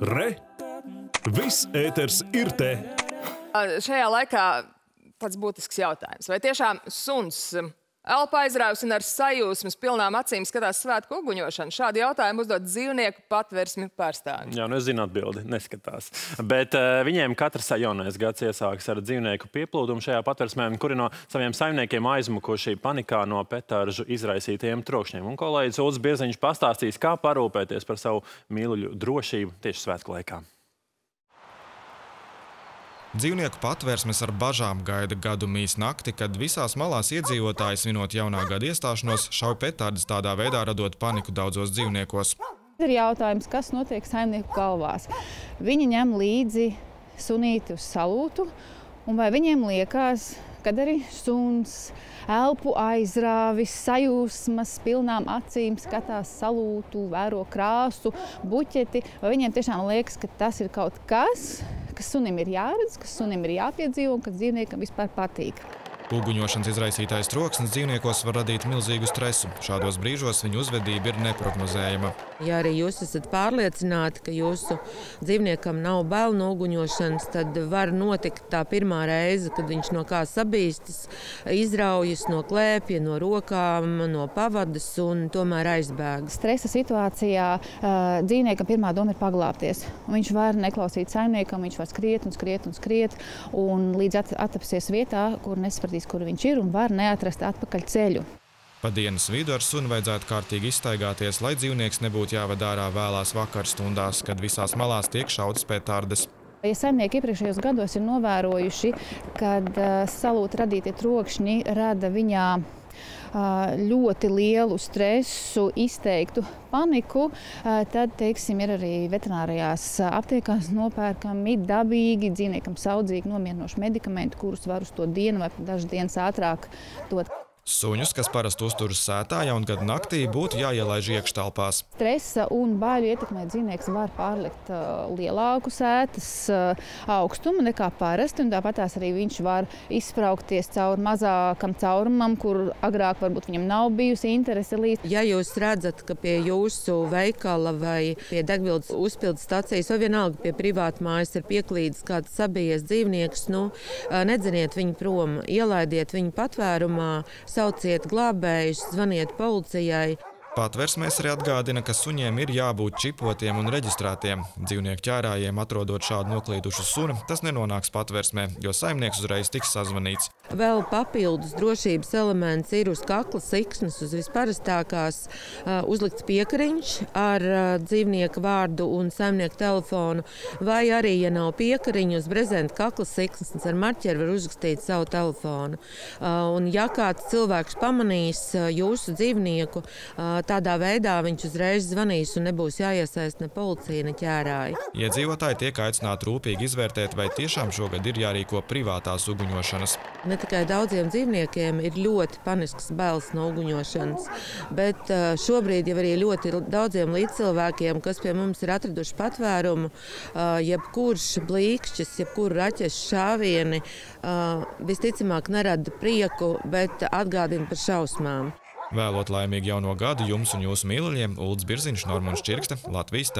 Re! Viss ēters ir te! Šajā laikā tāds būtisks jautājums. Vai tiešām suns elpa aizrāvis un ar sajūsmas pilnām acīm skatās svētku uguņošanu? Šādi jautājumi uzdod dzīvnieku patversmi pārstāvji. Jā, nu es zinu atbildi, neskatās. Bet uh, viņiem katrs jaunais gads iesākas ar dzīvnieku pieplūdumu šajā patversmē, kuri no saviem saimniekiem aizmukuši panikā no petāržu izraisītajiem trokšņiem. Un kolēģis Ulds Bieziņš pastāstīs, kā parūpēties par savu mīluļu drošību tieši svētku laikā. Dzīvnieku patvērsmes ar bažām gaida gadu mīs nakti, kad visās malās iedzīvotāji svinot jaunā gada iestāšanos šauj petardes tādā veidā radot paniku daudzos dzīvniekos. Ir jautājums, kas notiek saimnieku galvās. Viņi ņem līdzi sunīti uz salūtu, un vai viņiem liekas, kad arī suns elpu aizrāvis, sajūsmas, pilnām acīm skatās salūtu, vēro krāsu, buķeti, vai viņiem tiešām liekas, ka tas ir kaut kas, kas sunim ir jāredz, kas sunim ir jāpiedzīvo un kas dzīvniekam vispār patīk. Uguņošanas izraisītais troksnis dzīvniekos var radīt milzīgu stresu. Šādos brīžos viņu uzvedība ir neprognozējama. Ja arī jūs esat pārliecināti, ka jūsu dzīvniekam nav bail no uguņošanas, tad var notikt tā pirmā reize, kad viņš no kā sabīstas, izraujas no klēpja, no rokām, no pavadas un tomēr aizbēg. Stresa situācijā dzīvniekam pirmā doma ir paglāpties. Viņš var neklausīt saimniekam, viņš var skriet un skriet un skriet un līdz atapsies vietā, kur nespratīs atradīs, kur viņš ir un var neatrast atpakaļ ceļu. Pa dienas vidu ar sunu vajadzētu kārtīgi izstaigāties, lai dzīvnieks nebūtu jāved ārā vēlās vakarstundās, kad visās malās tiek šautas pētārdes. Ja saimnieki iepriekšējos gados ir novērojuši, kad salūta radītie trokšņi rada viņā ļoti lielu stresu, izteiktu paniku, tad, teiksim, ir arī veterinārijās aptiekās nopērkami dabīgi, dzīvniekam saudzīgi nomierinoši medikamenti, kurus var uz to dienu vai dažas dienas ātrāk dot. Suņus, kas parasti uzturas sētā jaungada naktī, būtu jāielaiž iekštelpās. Stresa un baiļu ietekmē dzīvnieks var pārlikt lielāku sētas augstumu nekā parasti, un tāpat arī viņš var izspraukties caur mazākam caurumam, kur agrāk varbūt viņam nav bijusi interese līdz. Ja jūs redzat, ka pie jūsu veikala vai pie degvielas uzpildes stacijas vai vienalga pie privāta mājas ir pieklīdis kāds sabijies dzīvnieks, nu, nedziniet viņu prom, ielaidiet viņu patvērumā, sauciet glābējus, zvaniet policijai. Patversmēs arī atgādina, ka suņiem ir jābūt čipotiem un reģistrētiem. Dzīvnieku ķērājiem atrodot šādu noklīdušu suni, tas nenonāks patversmē, jo saimnieks uzreiz tiks sazvanīts. Vēl papildus drošības elements ir uz kakla siksnas, uz visparastākās uzlikts piekariņš ar dzīvnieku vārdu un saimnieku telefonu, vai arī, ja nav piekariņu, uz brezenta kakla siksnas ar marķeru var uzrakstīt savu telefonu. Un ja kāds cilvēks pamanīs jūsu dzīvnieku, tādā veidā viņš uzreiz zvanīs un nebūs jāiesaist ne policija, ne ķērāji. Iedzīvotāji tiek aicināti rūpīgi izvērtēt, vai tiešām šogad ir jārīko privātās uguņošanas. Ne tikai daudziem dzīvniekiem ir ļoti panisks bailes no uguņošanas, bet šobrīd jau arī ļoti daudziem līdzcilvēkiem, kas pie mums ir atraduši patvērumu, jebkurš blīkšķis, jebkuru raķešu šāvieni visticamāk nerada prieku, bet atgādina par šausmām. Vēlot laimīgu jauno gadu jums un jūsu mīļajiem, Ulds Birziņš, Normons Čirkste, Latvijas Tele.